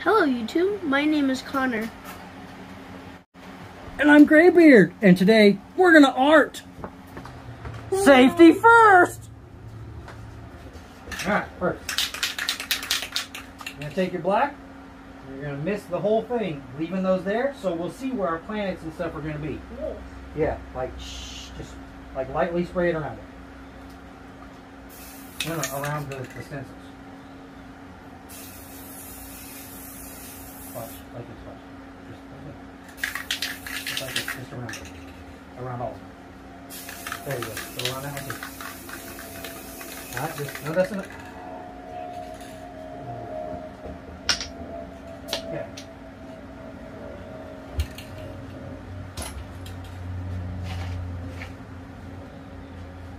Hello YouTube, my name is Connor. And I'm Graybeard, and today we're gonna art. Safety first! Alright, first. You're gonna take your black, and you're gonna miss the whole thing, leaving those there, so we'll see where our planets and stuff are gonna be. Yeah, like, shh, just like lightly spray it around it. No, no, around the, the stencils. Watch, like this, watch. Just, just like this, just around. Around all of them. There you go. Go around that one too. Alright, just, no, that's enough. Okay.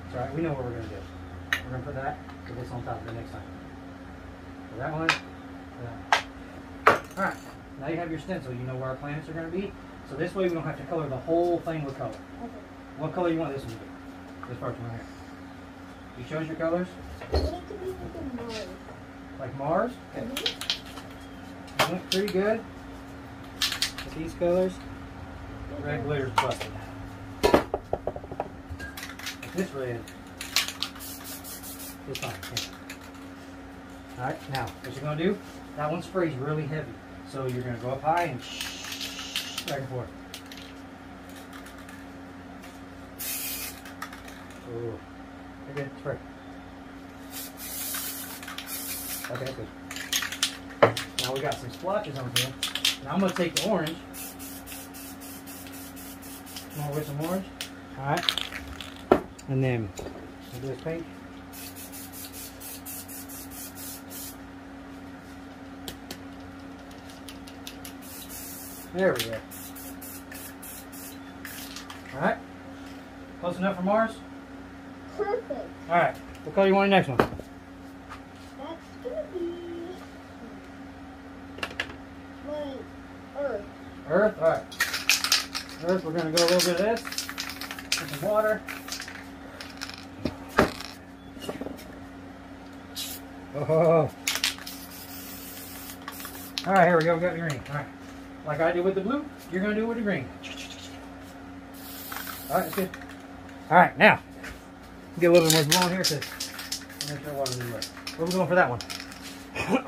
It's alright, we know what we're gonna do. We're gonna put that, put this on top the next time. So that one, that. Alright, now you have your stencil, you know where our planets are gonna be. So this way we don't have to color the whole thing with color. What color you want this one to be? This first one right here. You chose your colors? Like Mars? Okay. You went pretty good. With these colors. Red glitter's busted. With this red. It's fine. Okay. Alright, now what you're gonna do, that one sprays really heavy. So you're gonna go up high and back and forth. Ooh. Okay, spray. Okay, good. Now we got some splotches on here. Now I'm gonna take the orange. More with some orange. Alright. And then do this pink. There we go. Alright. Close enough for Mars? Perfect. Alright. What color you want your next one? That's gonna be my earth. Earth? Alright. Earth, we're gonna go a little bit of this. Put some water. Oh. Alright, here we go. We got the green. Alright. Like I did with the blue, you're gonna do it with the green. Alright, that's good. Alright, now. Get a little bit more blue on here because make sure water's in the way. Where are we going for that one? What,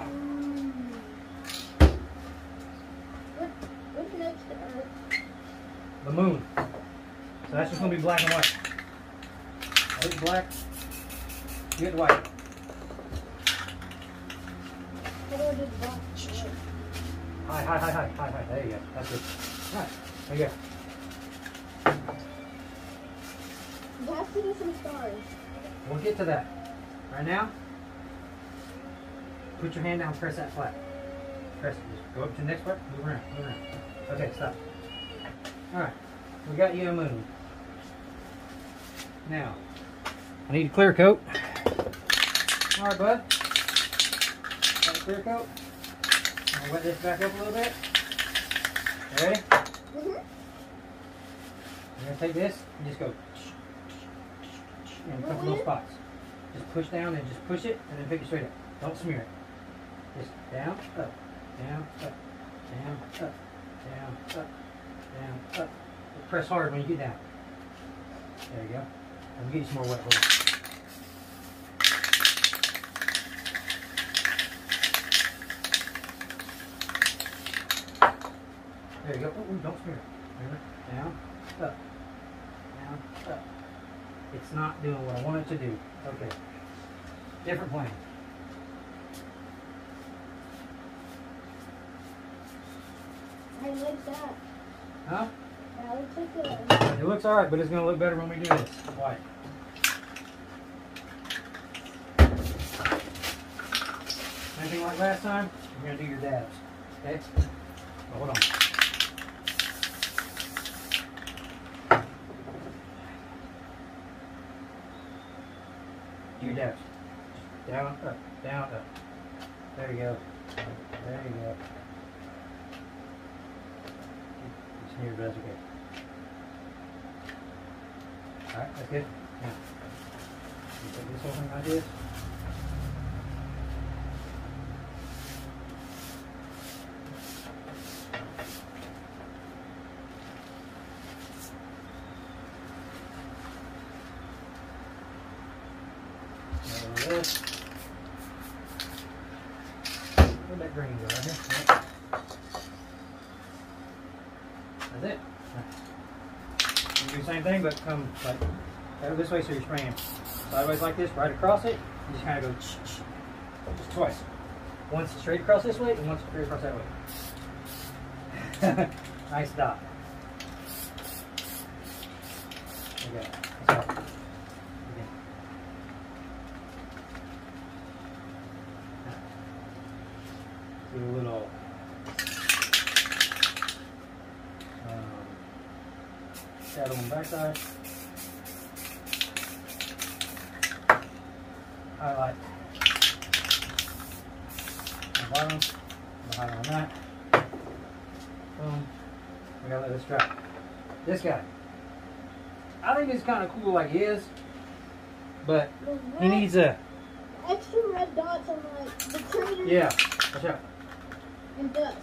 to? The moon. So that's just gonna be black and white. Black. Get white. Do I do that? Hi, hi, hi, hi, hi, hi. There you go. That's it. Alright, there you go. You have to do some stars. We'll get to that. Right now, put your hand down, press that flat. Press it. Just go up to the next part, move around, move around. Okay, stop. Alright, we got you a moon. Now, I need a clear coat. Alright, bud. Got a clear coat. I'll wet this back up a little bit. You ready? Mm-hmm. You're gonna take this and just go in a couple little spots. Just push down and just push it and then pick it straight up. Don't smear it. Just down, up, down, up, down, up, down, up, down, up. Press hard when you get down. There you go. Let me get you some more wet. There you go. Oh, don't smear it. Down, up, down, up. It's not doing what I want it to do. Okay. Different plane. I like that. Huh? I like it. It looks alright, but it's going to look better when we do this. White. Anything like last time, you're going to do your dabs. Okay? Hold on. Your dabs. Down, up, down, up. There you go. There you go. Smear, but that's okay. Alright, that's good. Now, you take this thing like this. this. That green? Right here? That's it. You do the same thing, but come like go this way so you're spraying sideways like this, right across it. You just kind of go just twice. Once straight across this way, and once straight across that way. nice dot. Okay. Let's go. Again. Do a little um, shadow on the backside. Highlight the bottom. The highlight on that. Boom. We gotta let this dry. This guy. I think it's kind of cool like he is, but he needs a extra red dots on like the crater yeah. Watch out. and dust.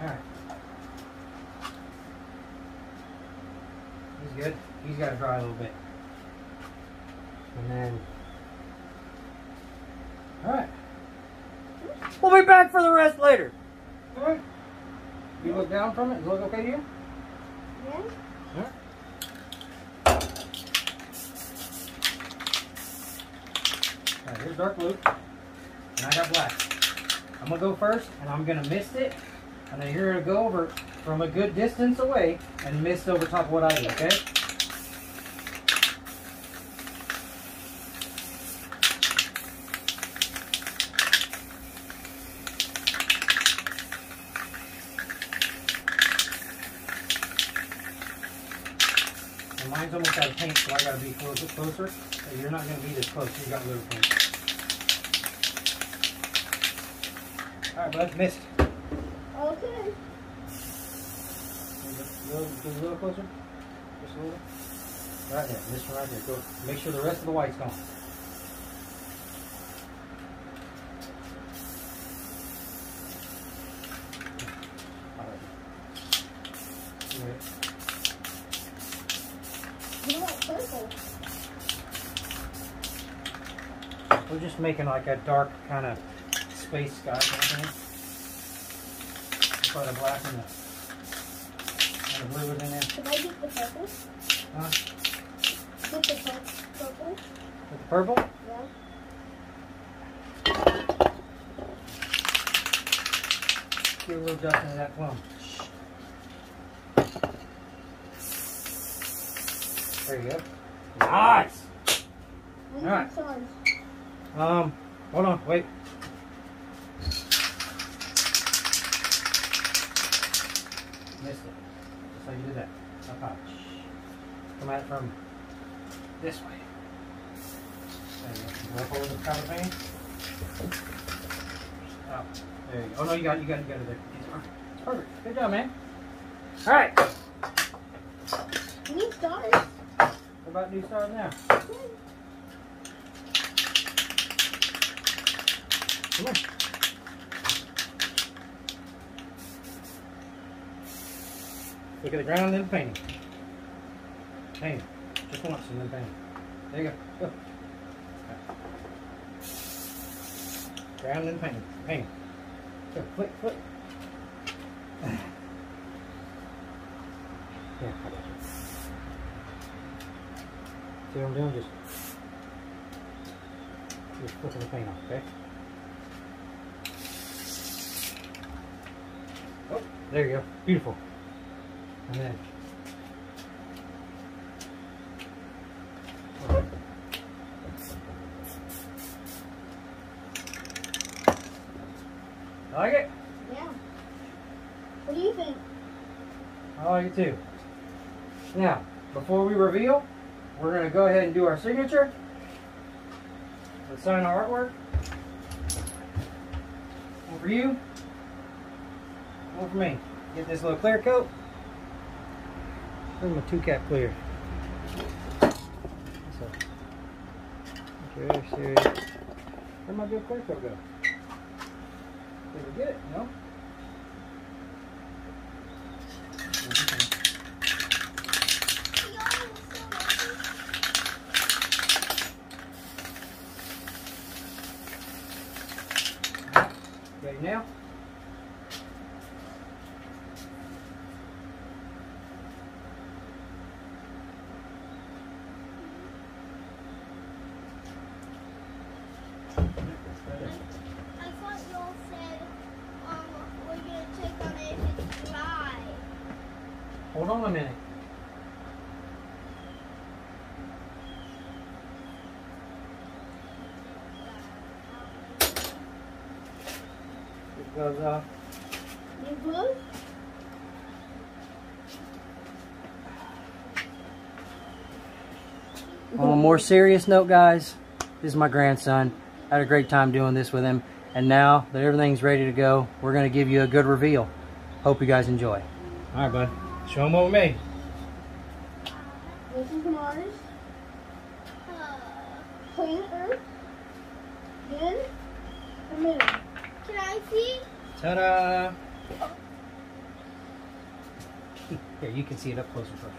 All right. He's good. He's got to dry a little bit. And then, all right. We'll be back for the rest later. All right. You look down from it. Does it look okay to you? Yeah? All right, here's dark blue, and I got black. I'm gonna go first, and I'm gonna mist it, and then you're gonna go over from a good distance away and mist over top of what I do, okay? Almost out of paint, so I gotta be closer. closer. So you're not gonna be this close. You got little paint. All right, bud, missed. Okay. A little, a little closer. Just a little. Right there. This one right there. Go. Make sure the rest of the white's gone. All right. Yeah. You want purple? We're just making like a dark kind of space sky kind of why the black and the, and the blue in there. Can I get the purple? Huh? Get the purple? With the purple? Yeah. Get a little dust into that plum. There you go. Nice! Alright. Um, hold on, wait. Missed it. Just how you did that. Up. Come at it from this way. There you over the cover pane. Oh, there you go. Oh no, you got, it, you got, it, you got it there. It's perfect. Good job, man. All right. I need stars. What about new stars now? Come on. Look at the ground and then painting. Paint. Just once and then paint. There you go. Go. Ground and paint. Paint. Go. Flick, flick. Yeah? See what I'm doing? Just, just flicking the paint off, okay? Oh, there you go. Beautiful. And then. I like it. Yeah. What do you think? I like it too. Now, before we reveal, we're going to go ahead and do our signature. Let's sign our artwork. One for you. One for me. Get this little clear coat. Put my two cap clear. So, okay, serious. Where'd my good clear coat go? Did we get it? No? Ready now? Hold on a minute. It goes off. You good? On a more serious note, guys, this is my grandson. I had a great time doing this with him. And now that everything's ready to go, we're going to give you a good reveal. Hope you guys enjoy. All right, bud. Show them what we made. This is Mars. Planet Earth. Then the moon. Can I see? Ta-da! Here, you can see it up closer first.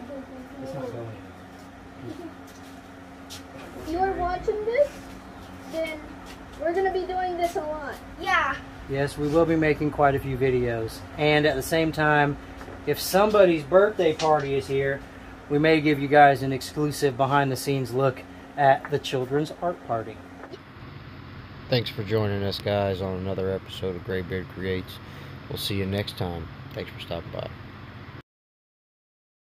It's not going If you are watching this, then we're gonna be doing this a lot. Yeah. Yes, we will be making quite a few videos. And at the same time, if somebody's birthday party is here, we may give you guys an exclusive behind the scenes look at the children's art party. Thanks for joining us, guys, on another episode of Graybeard Creates. We'll see you next time. Thanks for stopping by.